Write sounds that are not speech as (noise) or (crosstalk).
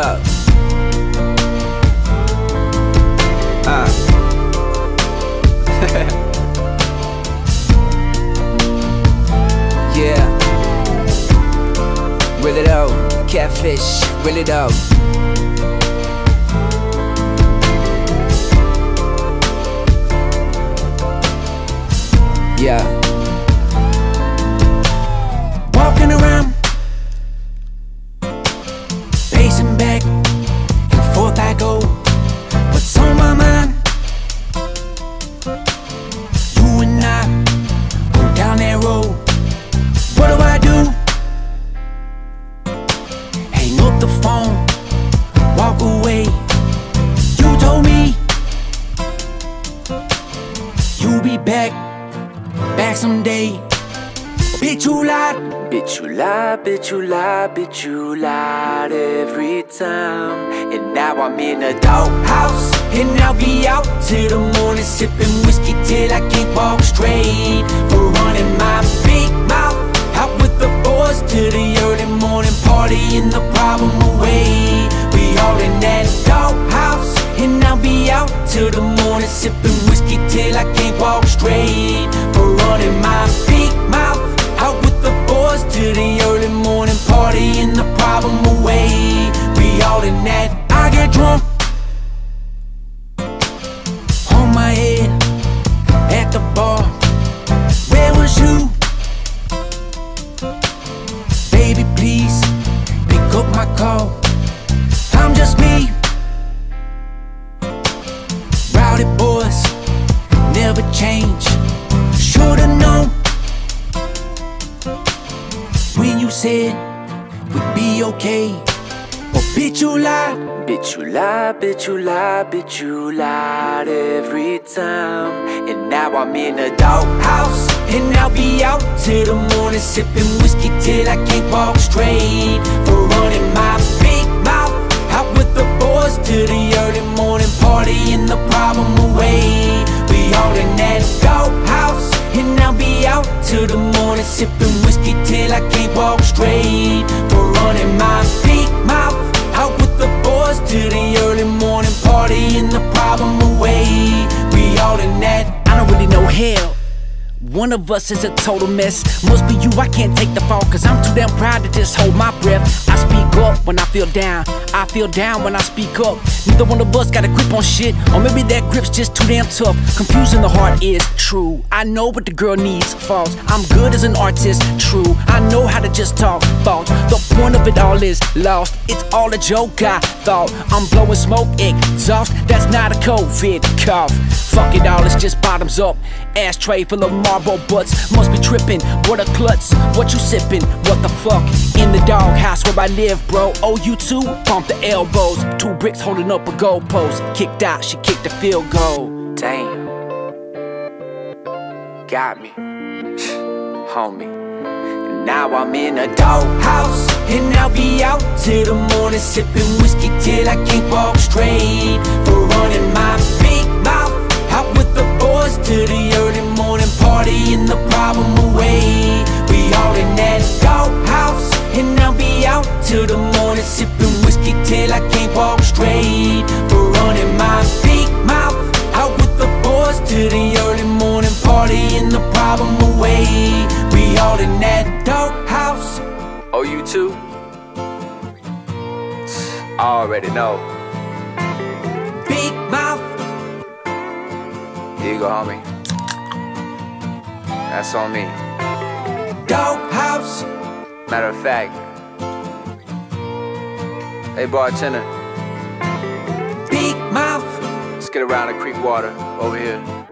up. Uh. (laughs) yeah. Reel it out, catfish, reel it out. Back, back someday. Bitch, you lied. Bitch, you lie, bitch, you lie, bitch, you lied every time. And now I'm in a doghouse. And I'll be out till the morning sipping whiskey till I can't walk straight. For running my big mouth out with the boys till the early morning party and the problem away. We all in that doghouse. And I'll be out till the morning sipping whiskey till I can't I drunk on my head at the bar. Where was you? Baby, please pick up my call. I'm just me. Rowdy boys never change. Should've known when you said we'd be okay. Bitch, you lied. Bitch, you lie, bitch, you lie, bitch, you lied every time. And now I'm in a doghouse. And I'll be out till the morning sipping whiskey till I can't walk straight. For running my big mouth out with the boys till the early morning party and the problem away. We all in that doghouse. And I'll be out till the morning sipping whiskey till I can't walk straight. For running my till the early morning party and the problem away. We all in that. I don't really know hell. One of us is a total mess. Must be you, I can't take the fall, cause I'm too damn proud to just hold my breath. I speak up when I feel down. I feel down when I speak up. Neither one of us got a grip on shit, or maybe that grip's just too damn tough. Confusing the heart is true. I know what the girl needs, false. I'm good as an artist, true. I know how to just talk, false. The point of it all is lost. It's all a joke, I thought. I'm blowing smoke, exhaust. That's not a COVID cough. Fuck it all, it's just bottoms up. Ashtray full of Marlboro butts. Must be tripping. What a klutz. What you sipping? What the fuck? In the doghouse where I live, bro. Oh, you too? The elbows. Two bricks holding up a goalpost. Kicked out, she kicked the field goal. Damn. Got me. (sighs) Homie. Now I'm in a doghouse And I'll be out till the morning Sipping whiskey till I can't walk straight For running my big mouth Out with the boys till the early walk straight For running my big mouth Out with the boys to the early morning party And the problem away We all in that doghouse Oh, you too? I already know. Big mouth Here you go, homie. That's on me. Doghouse Matter of fact. Hey, bartender, let's get around the creek water over here.